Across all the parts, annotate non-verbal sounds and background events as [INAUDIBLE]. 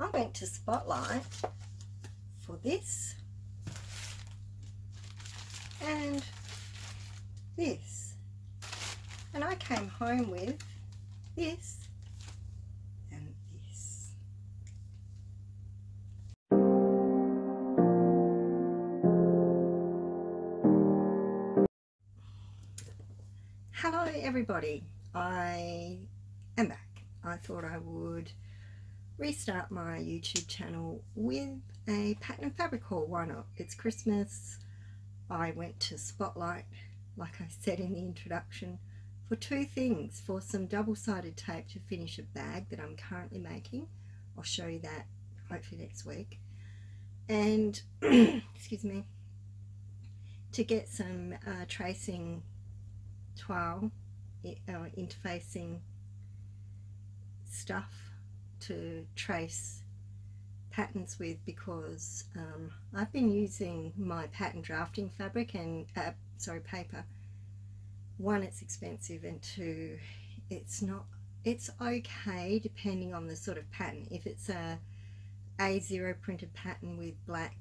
I went to Spotlight for this and this. And I came home with this and this. Hello everybody. I am back. I thought I would restart my YouTube channel with a pattern fabric haul why not it's Christmas I went to Spotlight, like I said in the introduction, for two things. For some double-sided tape to finish a bag that I'm currently making. I'll show you that hopefully next week. And, [CLEARS THROAT] excuse me, to get some uh, tracing toile, uh, interfacing stuff to trace patterns with because um, I've been using my pattern drafting fabric and uh, sorry paper. One it's expensive and two it's not it's okay depending on the sort of pattern. If it's a A0 printed pattern with black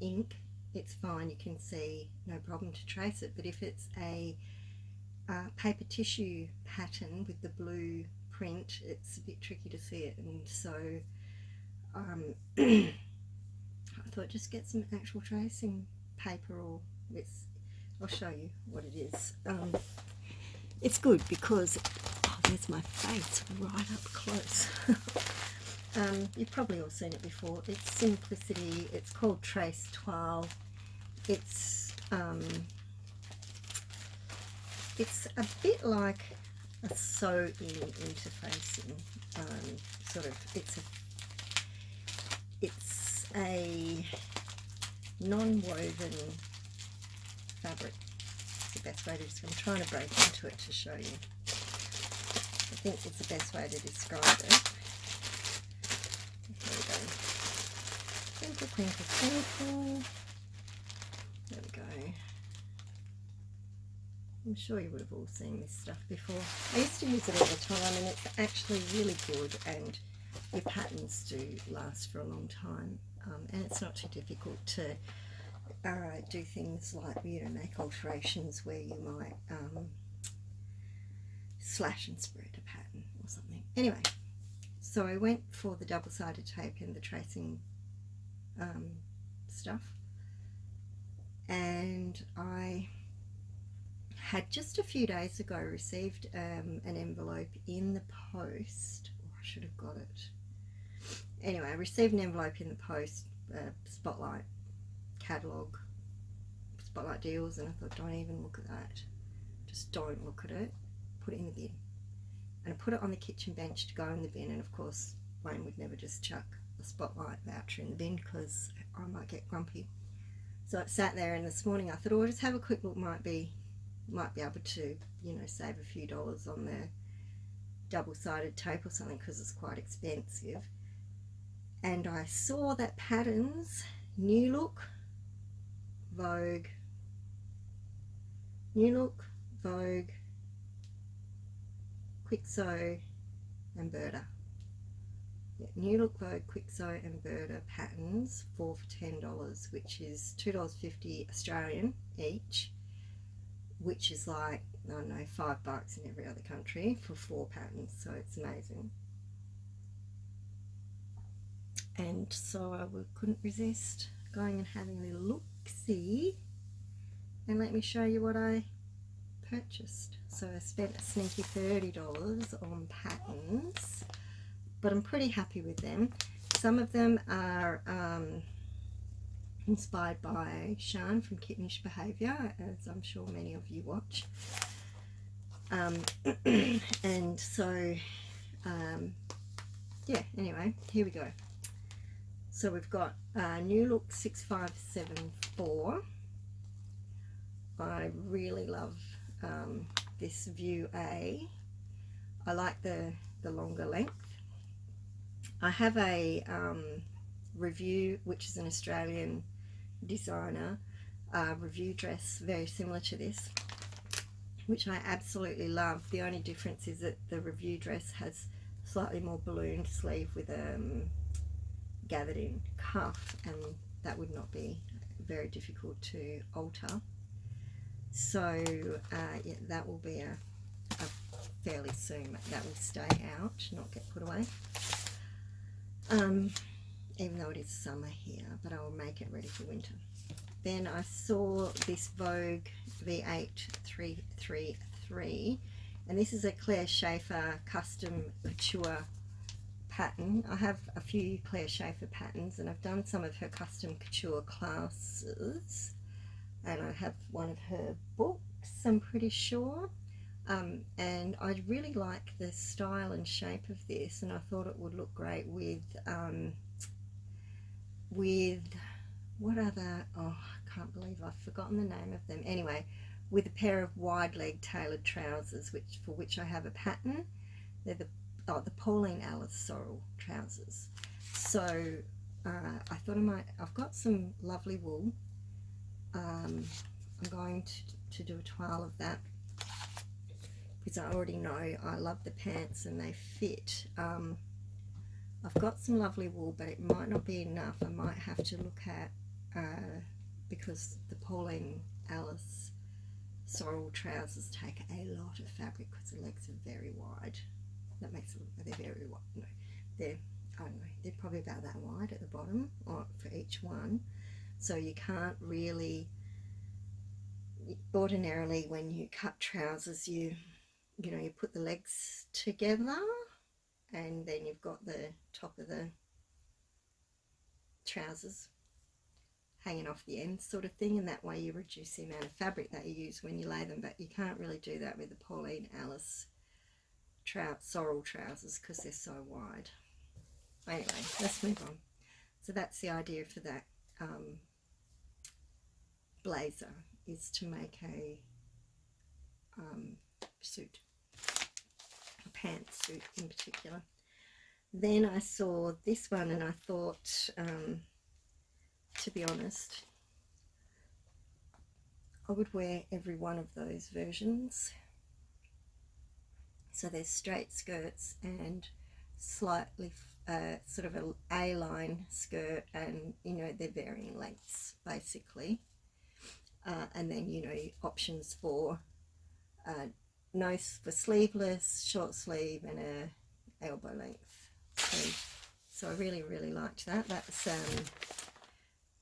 ink it's fine you can see no problem to trace it. But if it's a uh, paper tissue pattern with the blue print it's a bit tricky to see it and so um, [CLEARS THROAT] I thought just get some actual tracing paper or it's I'll show you what it is. Um, it's good because oh there's my face right up close. [LAUGHS] Um, you've probably all seen it before. It's simplicity. It's called trace toile it's um, it's a bit like sew in interfacing um, sort of it's a it's a non-woven fabric. It's the best way to I'm trying to break into it to show you. I think it's the best way to describe it. There we go. Twinkle, twinkle, twinkle. There we go. I'm sure you would have all seen this stuff before. I used to use it all the time and it's actually really good and your patterns do last for a long time um, and it's not too difficult to uh, do things like you know make alterations where you might um, slash and spread a pattern or something anyway so I went for the double-sided tape and the tracing um, stuff and I had just a few days ago received um, an envelope in the post or I should have got it anyway, I received an envelope in the post, uh, Spotlight catalogue, Spotlight deals, and I thought, don't even look at that. Just don't look at it. Put it in the bin. And I put it on the kitchen bench to go in the bin, and of course, Wayne would never just chuck a Spotlight voucher in the bin because I might get grumpy. So it sat there, and this morning I thought, oh, I'll just have a quick look. Might be, might be able to, you know, save a few dollars on the double-sided tape or something because it's quite expensive. And I saw that patterns new look Vogue new look Vogue sew and Burda yeah, new look Vogue sew and Burda patterns for $10 which is $2.50 Australian each which is like I don't know five bucks in every other country for four patterns so it's amazing and so I couldn't resist going and having a little look-see and let me show you what I purchased. So I spent a sneaky $30 on patterns, but I'm pretty happy with them. Some of them are um, inspired by Shan from Kittenish Behaviour, as I'm sure many of you watch. Um, [CLEARS THROAT] and so, um, yeah, anyway, here we go. So we've got uh, New Look 6574. I really love um, this View A. I like the, the longer length. I have a um, review, which is an Australian designer, uh, review dress very similar to this, which I absolutely love. The only difference is that the review dress has slightly more ballooned sleeve with a um, gathered in cuff and that would not be very difficult to alter so uh, yeah that will be a, a fairly soon that will stay out not get put away um, even though it is summer here but I will make it ready for winter then I saw this Vogue V8333 and this is a Claire Shaeffer custom couture pattern. I have a few Claire Shaeffer patterns and I've done some of her custom couture classes and I have one of her books I'm pretty sure um, and I really like the style and shape of this and I thought it would look great with um, with what other oh I can't believe I've forgotten the name of them anyway with a pair of wide leg tailored trousers which for which I have a pattern they're the oh, the Pauline Alice Sorrel trousers. So uh, I thought I might, I've got some lovely wool. Um, I'm going to, to do a trial of that because I already know I love the pants and they fit. Um, I've got some lovely wool but it might not be enough. I might have to look at, uh, because the Pauline Alice sorrel trousers take a lot of fabric because the legs are very wide. That makes them they're very wide no they're I don't know they're probably about that wide at the bottom or for each one. So you can't really ordinarily when you cut trousers you you know you put the legs together and then you've got the top of the trousers hanging off the end sort of thing and that way you reduce the amount of fabric that you use when you lay them but you can't really do that with the Pauline Alice trou sorrel trousers because they're so wide. Anyway, let's move on. So that's the idea for that um, blazer is to make a um, suit, a in particular. Then I saw this one and I thought, um, to be honest, I would wear every one of those versions so there's straight skirts and slightly uh, sort of a A-line skirt and you know they're varying lengths basically uh, and then you know options for uh, no for sleeveless short sleeve and a elbow length so I really really liked that that's um,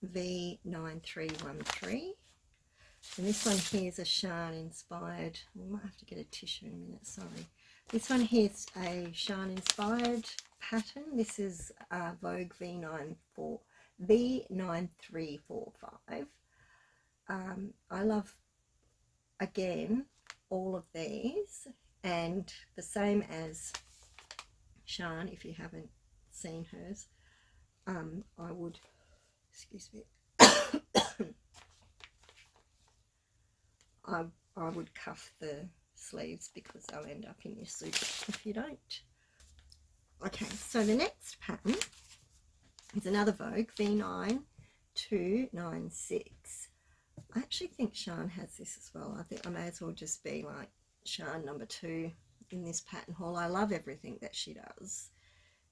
V9313 and this one here is a Shan inspired we might have to get a tissue in a minute sorry this one here is a Shan inspired pattern. This is uh, Vogue V94, V9345. Um, I love, again, all of these and the same as Shan, if you haven't seen hers, um, I would, excuse me, [COUGHS] I, I would cuff the sleeves because they'll end up in your suit if you don't. Okay, so the next pattern is another Vogue V9 296. I actually think Shan has this as well. I think I may as well just be like Shan number two in this pattern haul. I love everything that she does.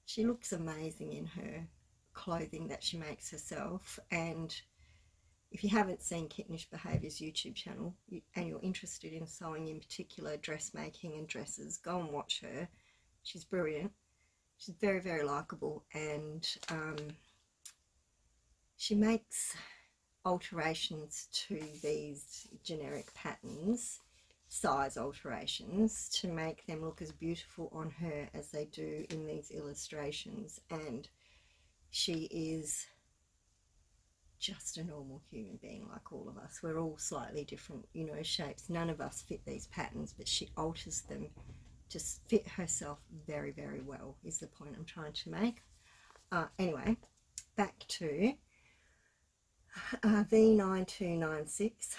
She looks amazing in her clothing that she makes herself and if you haven't seen Kittenish Behaviours YouTube channel and you're interested in sewing in particular dressmaking and dresses, go and watch her. She's brilliant. She's very, very likable and um, she makes alterations to these generic patterns, size alterations, to make them look as beautiful on her as they do in these illustrations. And she is just a normal human being like all of us. We're all slightly different, you know, shapes. None of us fit these patterns, but she alters them to fit herself very, very well, is the point I'm trying to make. Uh, anyway, back to uh, V9296.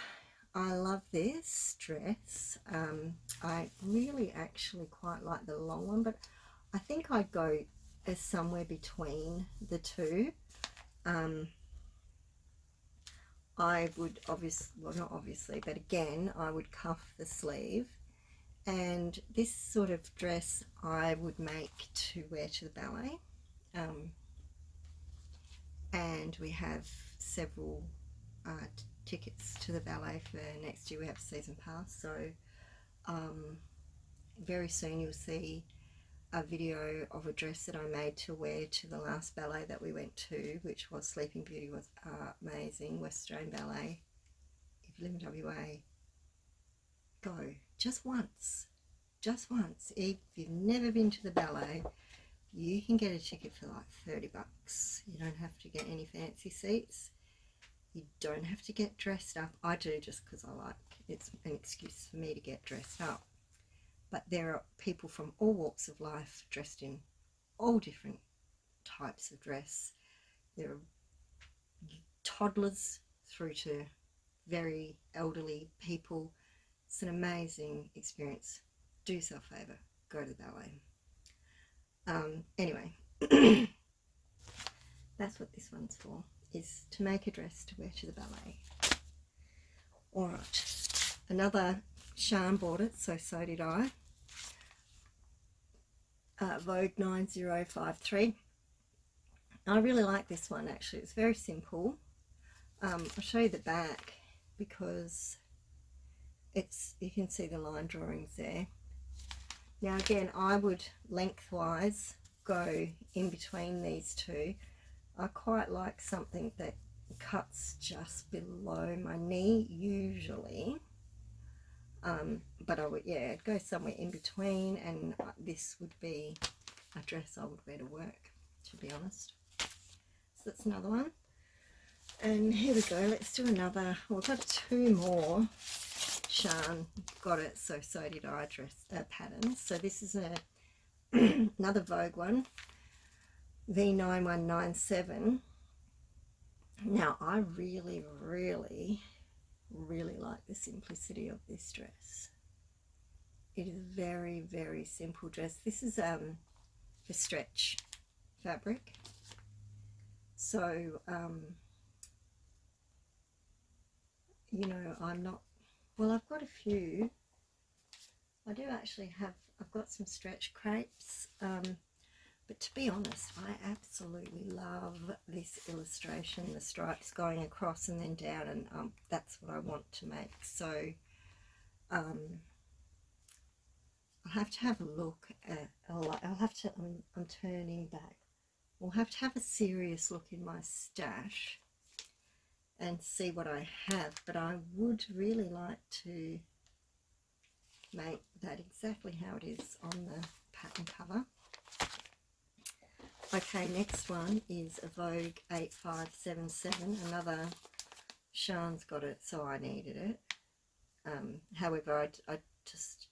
I love this dress. Um, I really actually quite like the long one, but I think I'd go as somewhere between the two. Um, I would obviously, well not obviously, but again, I would cuff the sleeve. And this sort of dress I would make to wear to the ballet. Um, and we have several uh, tickets to the ballet for next year. We have season pass, so um, very soon you'll see a video of a dress that I made to wear to the last ballet that we went to, which was Sleeping Beauty, was uh, amazing, West Australian Ballet. If you live in WA, go just once, just once. If you've never been to the ballet, you can get a ticket for like 30 bucks. You don't have to get any fancy seats. You don't have to get dressed up. I do just because I like it's an excuse for me to get dressed up. But there are people from all walks of life dressed in all different types of dress. There are toddlers through to very elderly people. It's an amazing experience. Do yourself a favour, go to the ballet. Um, anyway, [CLEARS THROAT] that's what this one's for, is to make a dress to wear to the ballet. Alright, another Shan bought it, so so did I. Uh, Vogue 9053. I really like this one actually, it's very simple. Um, I'll show you the back because it's you can see the line drawings there now again, I would lengthwise go in between these two. I quite like something that cuts just below my knee usually. Um, but I would, yeah, go somewhere in between and this would be a dress I would wear to work, to be honest. So that's another one. And here we go, let's do another, well, I've got two more Shan got it, so so did I dress uh, patterns. So this is a [CLEARS THROAT] another Vogue one, V9197. Now I really, really, really like the simplicity of this dress. It is a very, very simple dress. This is um, a stretch fabric. So, um, you know, I'm not well, I've got a few. I do actually have, I've got some stretch crepes. Um, but to be honest, I absolutely love this illustration, the stripes going across and then down, and um, that's what I want to make. So um, I'll have to have a look at, I'll, I'll have to, I'm, I'm turning back. We'll have to have a serious look in my stash and see what I have but I would really like to make that exactly how it is on the pattern cover. Okay next one is a Vogue 8577 another Shan's got it so I needed it. Um, however I, I just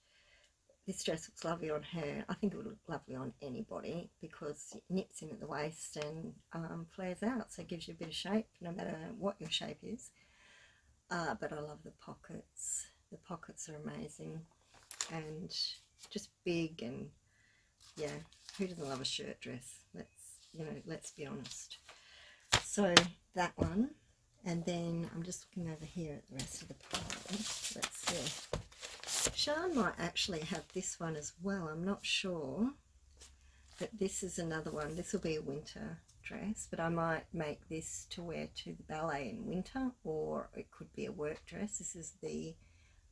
this dress looks lovely on her. I think it would look lovely on anybody because it nips in at the waist and um, flares out. So it gives you a bit of shape no matter what your shape is. Uh, but I love the pockets. The pockets are amazing and just big and yeah, who doesn't love a shirt dress? Let's, you know, let's be honest. So that one and then I'm just looking over here at the rest of the pile. Let's see. Shan might actually have this one as well. I'm not sure. But this is another one. This will be a winter dress. But I might make this to wear to the ballet in winter. Or it could be a work dress. This is the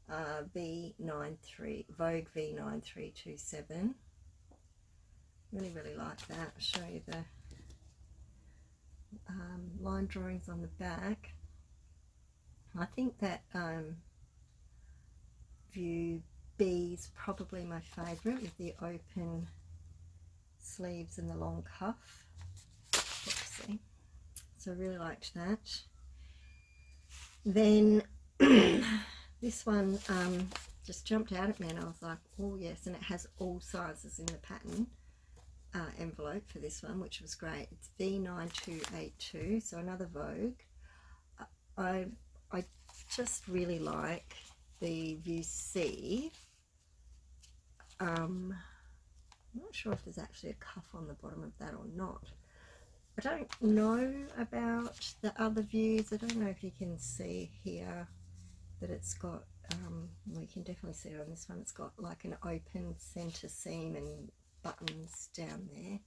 uh, V93, Vogue V9327. Really, really like that. I'll show you the um, line drawings on the back. I think that um, view B is probably my favourite with the open sleeves and the long cuff. So I really liked that. Then [CLEARS THROAT] this one um, just jumped out at me and I was like, oh yes, and it has all sizes in the pattern uh, envelope for this one, which was great. It's V9282, so another Vogue. I, I just really like the view C, um, I'm not sure if there's actually a cuff on the bottom of that or not. I don't know about the other views. I don't know if you can see here that it's got, um, you can definitely see it on this one, it's got like an open centre seam and buttons down there.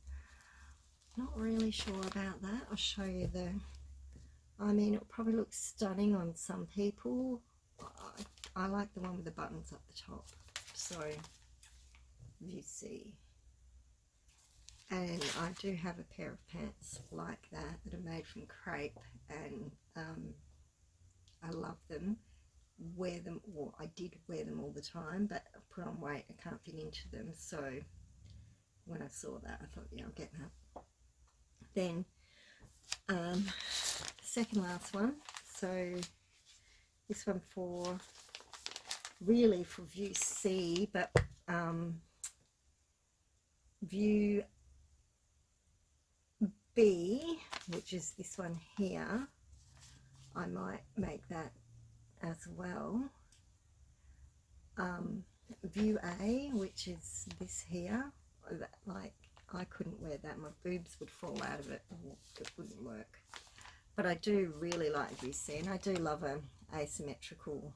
Not really sure about that. I'll show you the I mean it probably looks stunning on some people I, I like the one with the buttons up the top. So you see. And I do have a pair of pants like that that are made from crepe and um, I love them. Wear them or I did wear them all the time but I put on weight. I can't fit into them. So when I saw that I thought yeah I'll get that then um, second last one. So this one for really for view C but um, view B which is this one here I might make that as well. Um, view A, which is this here, like I couldn't wear that, my boobs would fall out of it, it wouldn't work. But I do really like view C, and I do love a asymmetrical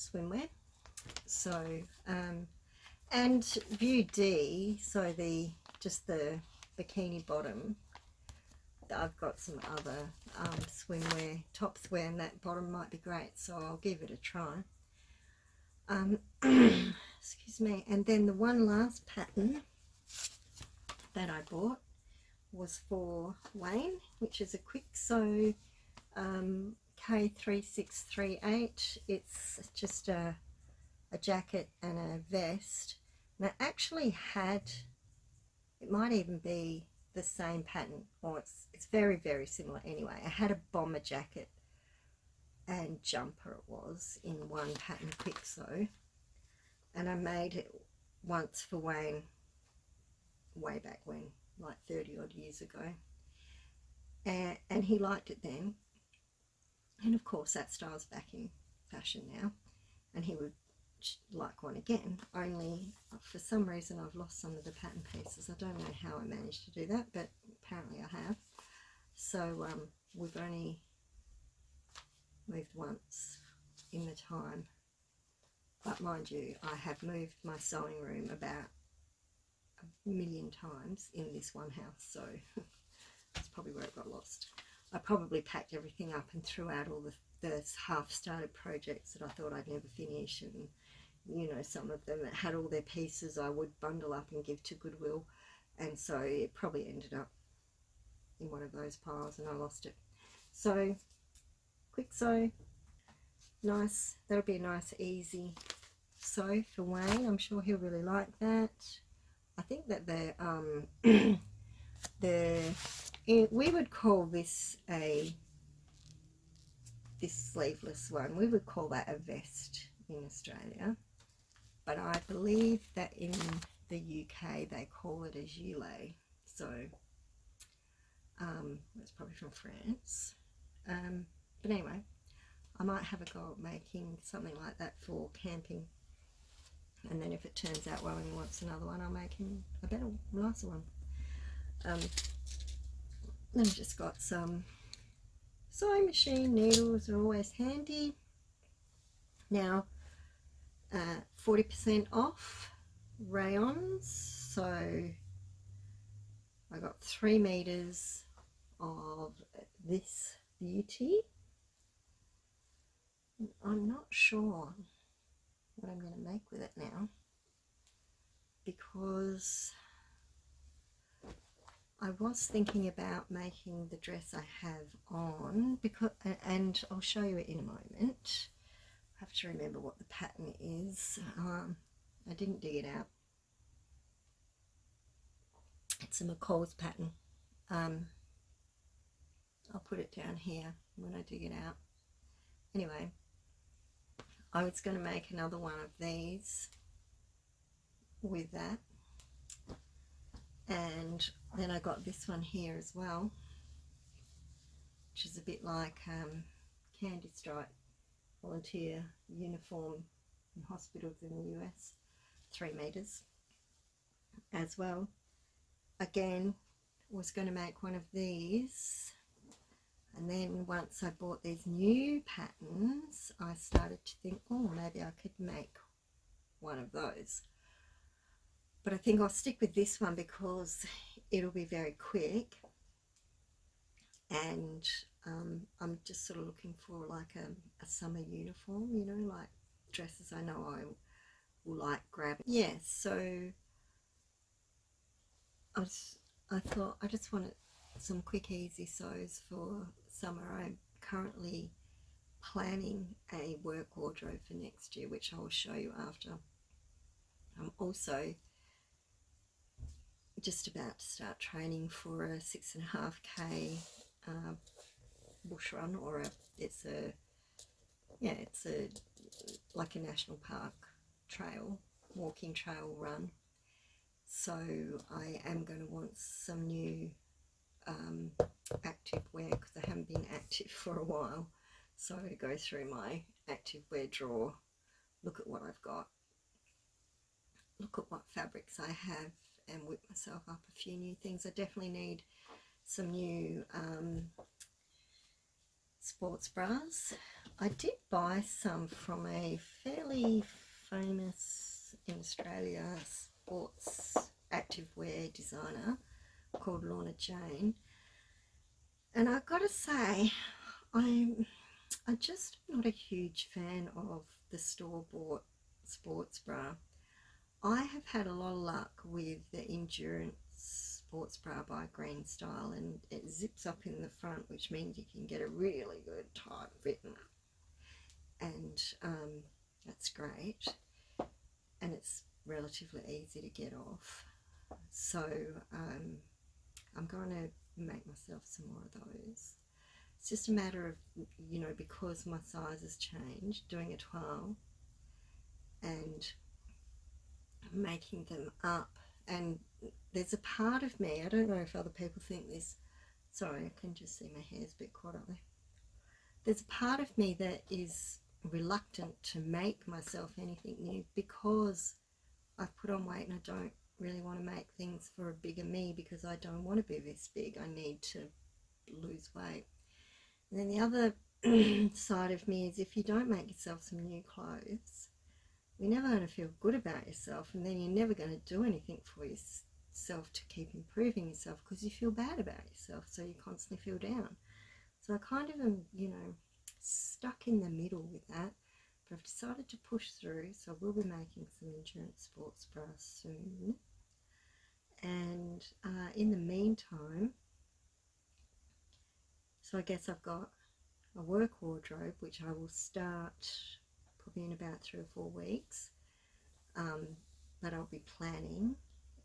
swimwear. So, um, and view D, so the just the bikini bottom, I've got some other um, swimwear, topswear, and that bottom might be great, so I'll give it a try. Um, [CLEARS THROAT] excuse me. And then the one last pattern that I bought was for Wayne, which is a Kwik Sew um, K3638. It's just a, a jacket and a vest. And I actually had, it might even be the same pattern. Or it's it's very very similar anyway. I had a bomber jacket and jumper it was in one pattern sew and I made it once for Wayne way back when like 30 odd years ago. And, and he liked it then and of course that style's back in fashion now. And he would like one again only for some reason I've lost some of the pattern pieces. I don't know how I managed to do that but apparently I have. So um, we've only moved once in the time. But mind you I have moved my sewing room about a million times in this one house so [LAUGHS] that's probably where it got lost I probably packed everything up and threw out all the, the half started projects that I thought I'd never finish and you know, some of them that had all their pieces I would bundle up and give to Goodwill. And so it probably ended up in one of those piles and I lost it. So, Kwik Sew, nice, that'll be a nice easy sew for Wayne. I'm sure he'll really like that. I think that the, um, [CLEARS THROAT] the, we would call this a, this sleeveless one, we would call that a vest in Australia but I believe that in the UK they call it a gilet. So um, it's probably from France. Um, but anyway, I might have a go at making something like that for camping. And then if it turns out well and he wants another one, I'll make him a better, nicer one. Um, then I've just got some sewing machine needles are always handy. Now, 40% uh, off rayons so I got three meters of this beauty I'm not sure what I'm going to make with it now because I was thinking about making the dress I have on because and I'll show you it in a moment I have to remember what the pattern is. Um, I didn't dig it out. It's a McCall's pattern. Um, I'll put it down here when I dig it out. Anyway, I was going to make another one of these with that. And then I got this one here as well, which is a bit like um, Candy Stripe volunteer uniform in hospitals in the US, three meters as well. Again, was going to make one of these and then once I bought these new patterns I started to think oh maybe I could make one of those but I think I'll stick with this one because it'll be very quick and um, I'm just sort of looking for like a, a summer uniform, you know, like dresses I know I will like grabbing. Yeah, so I, I thought I just wanted some quick easy sews for summer. I'm currently planning a work wardrobe for next year which I will show you after. I'm also just about to start training for a six and a half k uh, bush run or a it's a yeah it's a like a national park trail walking trail run. So I am going to want some new um, active wear because I haven't been active [LAUGHS] for a while. So I go through my active wear drawer. Look at what I've got. Look at what fabrics I have and whip myself up a few new things I definitely need some new um, sports bras. I did buy some from a fairly famous in Australia sports activewear designer called Lorna Jane. And I've got to say, I'm, I'm just not a huge fan of the store-bought sports bra. I have had a lot of luck with the endurance sports bra by Green Style and it zips up in the front which means you can get a really good tight fit and um, that's great. And it's relatively easy to get off. So um, I'm going to make myself some more of those. It's just a matter of you know because my size has changed doing a 12 and making them up and there's a part of me, I don't know if other people think this, sorry, I can just see my hair's a bit caught up there. There's a part of me that is reluctant to make myself anything new because I've put on weight and I don't really want to make things for a bigger me because I don't want to be this big. I need to lose weight. And then the other [CLEARS THROAT] side of me is if you don't make yourself some new clothes, you're never going to feel good about yourself and then you're never going to do anything for yourself to keep improving yourself because you feel bad about yourself so you constantly feel down. So I kind of am you know stuck in the middle with that but I've decided to push through so we'll be making some endurance sports bras soon. And uh, in the meantime so I guess I've got a work wardrobe which I will start probably in about three or four weeks um, I'll be planning.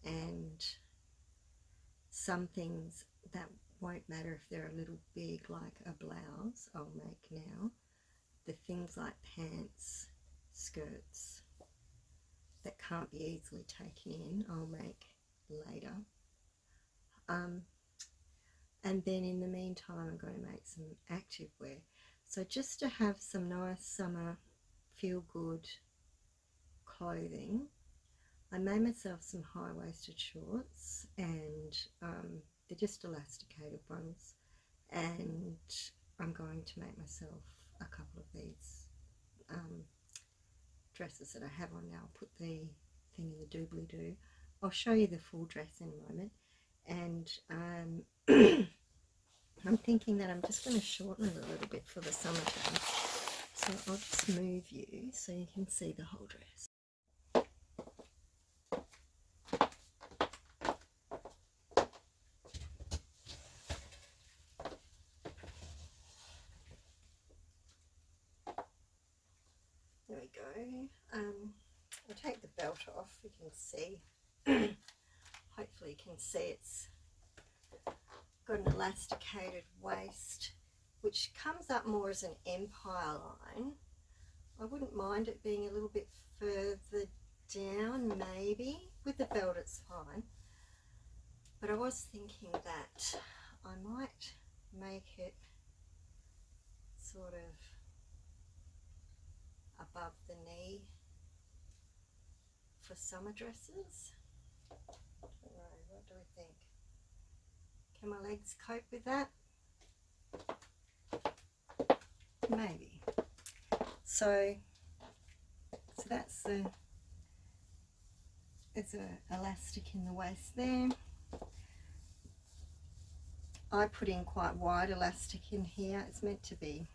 And some things that won't matter if they're a little big like a blouse I'll make now. The things like pants skirts that can't be easily taken in I'll make later. Um, and then in the meantime I'm going to make some active wear. So just to have some nice summer feel good clothing. I made myself some high-waisted shorts and um, they're just elasticated ones and I'm going to make myself a couple of these um, dresses that I have on now. I'll put the thing in the doobly-doo. I'll show you the full dress in a moment and um, [CLEARS THROAT] I'm thinking that I'm just going to shorten it a little bit for the summertime so I'll just move you so you can see the whole dress. There we go. Um, I'll take the belt off, you can see. [CLEARS THROAT] Hopefully you can see it's got an elasticated waist which comes up more as an empire line. I wouldn't mind it being a little bit further down maybe. With the belt it's fine. But I was thinking that I might make it sort of above the knee for summer dresses. What do we think? Can my legs cope with that? Maybe so so that's the there's a elastic in the waist there I put in quite wide elastic in here. It's meant to be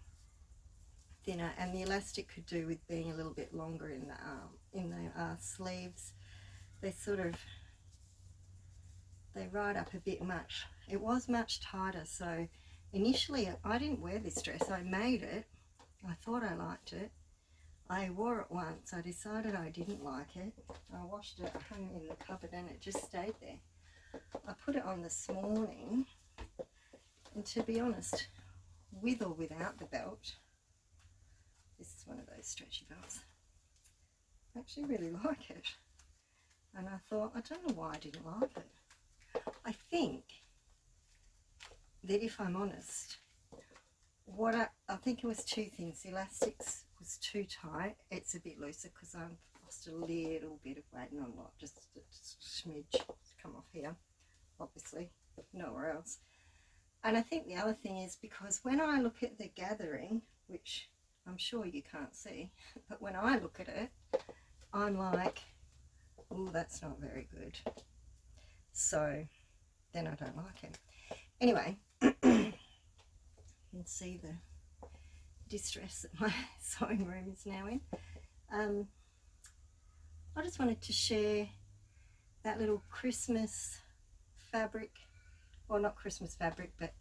thinner and the elastic could do with being a little bit longer in the um, in the uh, sleeves. They sort of they ride up a bit much. It was much tighter so initially I didn't wear this dress. I made it. I thought I liked it. I wore it once. I decided I didn't like it. I washed it, hung in the cupboard and it just stayed there. I put it on this morning and to be honest, with or without the belt, this is one of those stretchy belts. I actually really [LAUGHS] like it. And I thought, I don't know why I didn't like it. I think that if I'm honest, what I, I think it was two things. The elastics was too tight. It's a bit looser because I've lost a little bit of weight, not a lot, just a smidge to come off here, obviously, nowhere else. And I think the other thing is because when I look at the gathering, which I'm sure you can't see, [LAUGHS] but when I look at it, I'm like, oh, that's not very good. So then I don't like it. Anyway, can see the distress that my [LAUGHS] sewing room is now in. Um, I just wanted to share that little Christmas fabric, well not Christmas fabric, but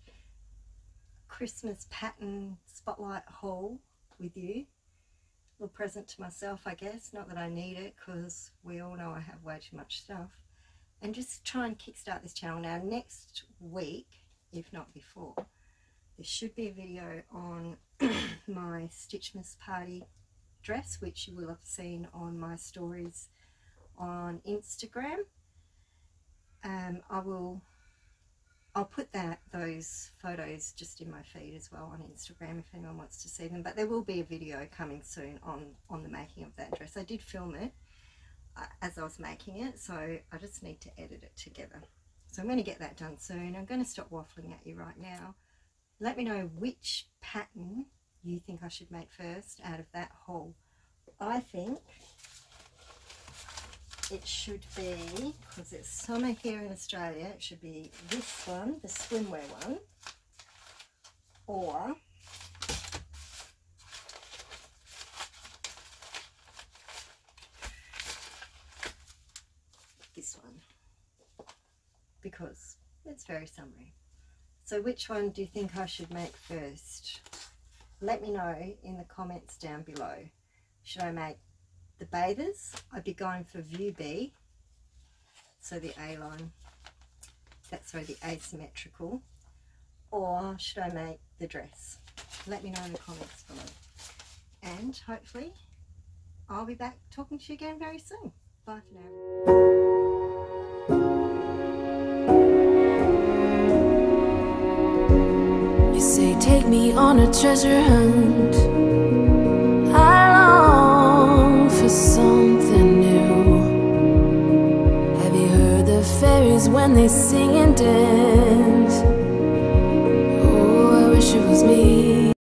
Christmas pattern spotlight haul with you. A little present to myself, I guess. Not that I need it because we all know I have way too much stuff. And just try and kickstart this channel. Now, next week, if not before, there should be a video on [CLEARS THROAT] my Stitchmas Party dress, which you will have seen on my stories on Instagram. Um, I will I'll put that those photos just in my feed as well on Instagram if anyone wants to see them. But there will be a video coming soon on, on the making of that dress. I did film it uh, as I was making it, so I just need to edit it together. So I'm going to get that done soon. I'm going to stop waffling at you right now. Let me know which pattern you think I should make first out of that whole. I think it should be, because it's summer here in Australia, it should be this one, the swimwear one, or this one, because it's very summery. So which one do you think I should make first? Let me know in the comments down below. Should I make the bathers, I'd be going for view B, so the A line, that's sorry, the asymmetrical, or should I make the dress? Let me know in the comments below. And hopefully I'll be back talking to you again very soon. Bye for now. Take me on a treasure hunt I long for something new. Have you heard the fairies when they sing and dance? Oh, I wish it was me.